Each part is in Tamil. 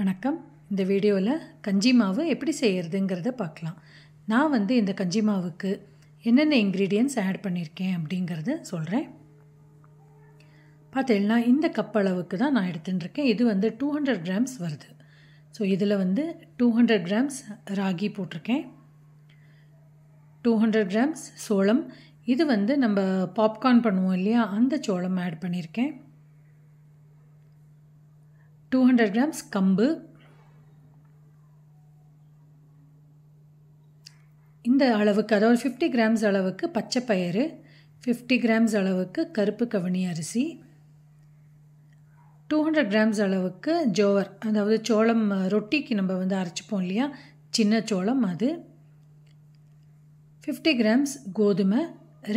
வணக்கம். இந்த வீடியோவில் கஞ்சி மாவு எப்படி செய்கிறதுங்கிறத பார்க்கலாம் நான் வந்து இந்த கஞ்சி மாவுக்கு என்னென்ன இன்க்ரீடியன்ட்ஸ் ஆட் பண்ணியிருக்கேன் அப்படிங்கிறத சொல்கிறேன் பார்த்தீங்கன்னா இந்த கப் அளவுக்கு தான் நான் எடுத்துட்டுருக்கேன் இது வந்து டூ ஹண்ட்ரட் கிராம்ஸ் வருது. ஸோ இதில் வந்து டூ ஹண்ட்ரட் கிராம்ஸ் ராகி போட்டிருக்கேன். டூ ஹண்ட்ரட் கிராம்ஸ் சோளம். இது வந்து நம்ம பாப்கார்ன் பண்ணுவோம் இல்லையா அந்த சோளம் ஆட் பண்ணியிருக்கேன் டூ ஹண்ட்ரட் கிராம்ஸ் கம்பு. இந்த அளவுக்கு அதாவது ஃபிஃப்டி கிராம்ஸ் அளவுக்கு பச்சை பயிறு ஃபிஃப்டி கிராம்ஸ் அளவுக்கு கருப்பு கவனி அரிசி டூ ஹண்ட்ரட் கிராம்ஸ் அளவுக்கு ஜோவர் அதாவது சோளம் ரொட்டிக்கு நம்ம வந்து அரைச்சிப்போம் இல்லையா? சின்ன சோளம் அது. ஃபிஃப்டி கிராம்ஸ் கோதுமை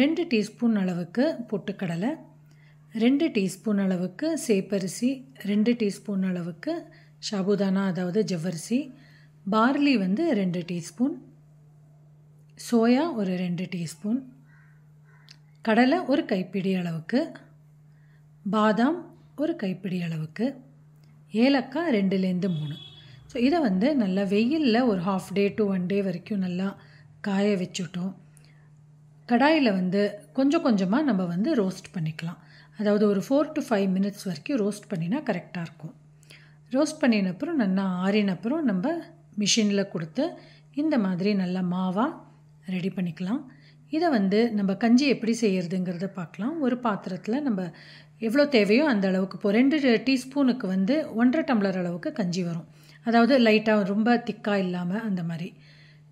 ரெண்டு டீஸ்பூன் அளவுக்கு பொட்டுக்கடலை ரெண்டு டீஸ்பூன் அளவுக்கு சேப்பரிசி ரெண்டு டீஸ்பூன் அளவுக்கு ஷாபுதானா அதாவது ஜவ்வரிசி பார்லி வந்து ரெண்டு டீஸ்பூன் சோயா ஒரு ரெண்டு டீஸ்பூன் கடலை ஒரு கைப்பிடி அளவுக்கு பாதாம் ஒரு கைப்பிடி அளவுக்கு ஏலக்காய் ரெண்டுலேருந்து மூணு. ஸோ இதை வந்து நல்லா வெயிலில் ஒரு half day to one day வரைக்கும் நல்லா காய வச்சுட்டோம். கடாயில் வந்து கொஞ்சம் கொஞ்சமாக நம்ம வந்து ரோஸ்ட் பண்ணிக்கலாம். அதாவது ஒரு ஃபோர் டு ஃபைவ் மினிட்ஸ் வரைக்கும் ரோஸ்ட் பண்ணினா கரெக்டாக இருக்கும். ரோஸ்ட் பண்ணினப்புறம் நல்லா ஆறினப்புறம் நம்ம மிஷினில் கொடுத்து இந்த மாதிரி நல்லா மாவாக ரெடி பண்ணிக்கலாம். இதை வந்து நம்ம கஞ்சி எப்படி செய்கிறதுங்கிறத பார்க்கலாம். ஒரு பாத்திரத்தில் நம்ம எவ்வளோ தேவையோ அந்த அளவுக்கு இப்போ ரெண்டு டீஸ்பூனுக்கு வந்து ஒன்றரை டம்ளர் அளவுக்கு கஞ்சி வரும். அதாவது லைட்டாக ரொம்ப திக்காக இல்லாமல் அந்த மாதிரி.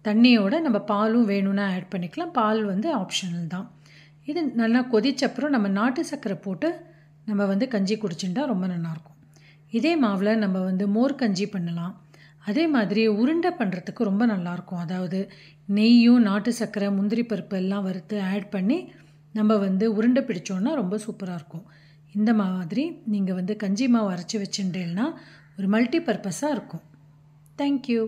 தண்ணியோட நம்ம பாலும் வேணும்னா ஆட் பண்ணிக்கலாம். பால் வந்து ஆப்ஷனல் தான். இது நல்லா கொதிச்சப்புறம் நம்ம நாட்டு சர்க்கரை போட்டு நம்ம வந்து கஞ்சி குடிச்சுட்டா ரொம்ப நல்லாயிருக்கும். இதே மாவில் நம்ம வந்து மோர் கஞ்சி பண்ணலாம். அதே மாதிரி உருண்டை பண்ணுறதுக்கு ரொம்ப நல்லாயிருக்கும். அதாவது நெய்யும் நாட்டு சர்க்கரை முந்திரி பருப்பு எல்லாம் வறுத்து ஆட் பண்ணி நம்ம வந்து உருண்டை பிடிச்சோன்னா ரொம்ப சூப்பராக இருக்கும். இந்த மாதிரி நீங்கள் வந்து கஞ்சி மாவு அரைச்சி வச்சுட்டேன்னா ஒரு மல்டி பர்பஸாக இருக்கும் தேங்க்யூ